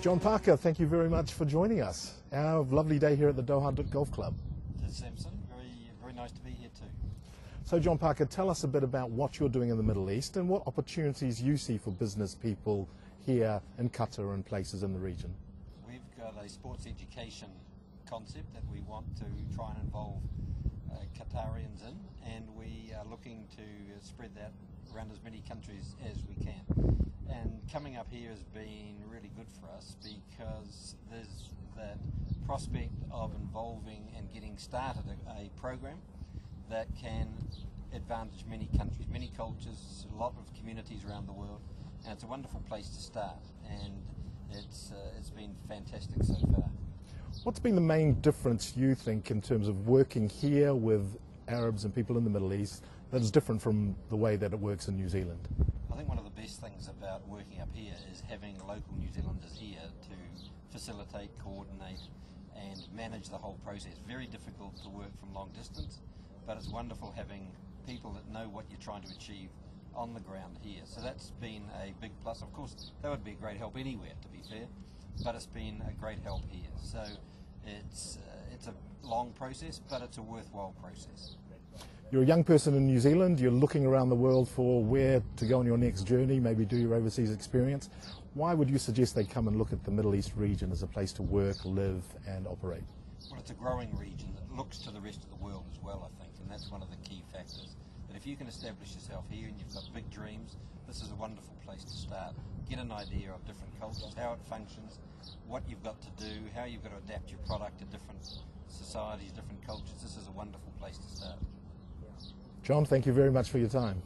John Parker, thank you very much for joining us. Our lovely day here at the Doha Golf Club. to Samson. Very, very nice to be here too. So, John Parker, tell us a bit about what you're doing in the Middle East and what opportunities you see for business people here in Qatar and places in the region. We've got a sports education concept that we want to try and involve uh, Qatarians in, and we are looking to spread that around as many countries as we can. Coming up here has been really good for us because there's that prospect of involving and getting started a, a program that can advantage many countries, many cultures, a lot of communities around the world, and it's a wonderful place to start. And it's uh, it's been fantastic so far. What's been the main difference you think in terms of working here with Arabs and people in the Middle East that is different from the way that it works in New Zealand? I think one of the best things about working up here is having local New Zealanders here to facilitate, coordinate, and manage the whole process. Very difficult to work from long distance, but it's wonderful having people that know what you're trying to achieve on the ground here. So that's been a big plus. Of course, that would be a great help anywhere, to be fair, but it's been a great help here. So it's uh, it's a long process, but it's a worthwhile process. You're a young person in New Zealand, you're looking around the world for where to go on your next journey, maybe do your overseas experience. Why would you suggest they come and look at the Middle East region as a place to work, live, and operate? Well, it's a growing region that looks to the rest of the world as well, I think, and that's one of the key factors. That if you can establish yourself here and you've got big dreams, this is a wonderful place to start. Get an idea of different cultures, how it functions, what you've got to do, how you've got to adapt your product to different societies, different cultures. This is a wonderful place to start. John, thank you very much for your time.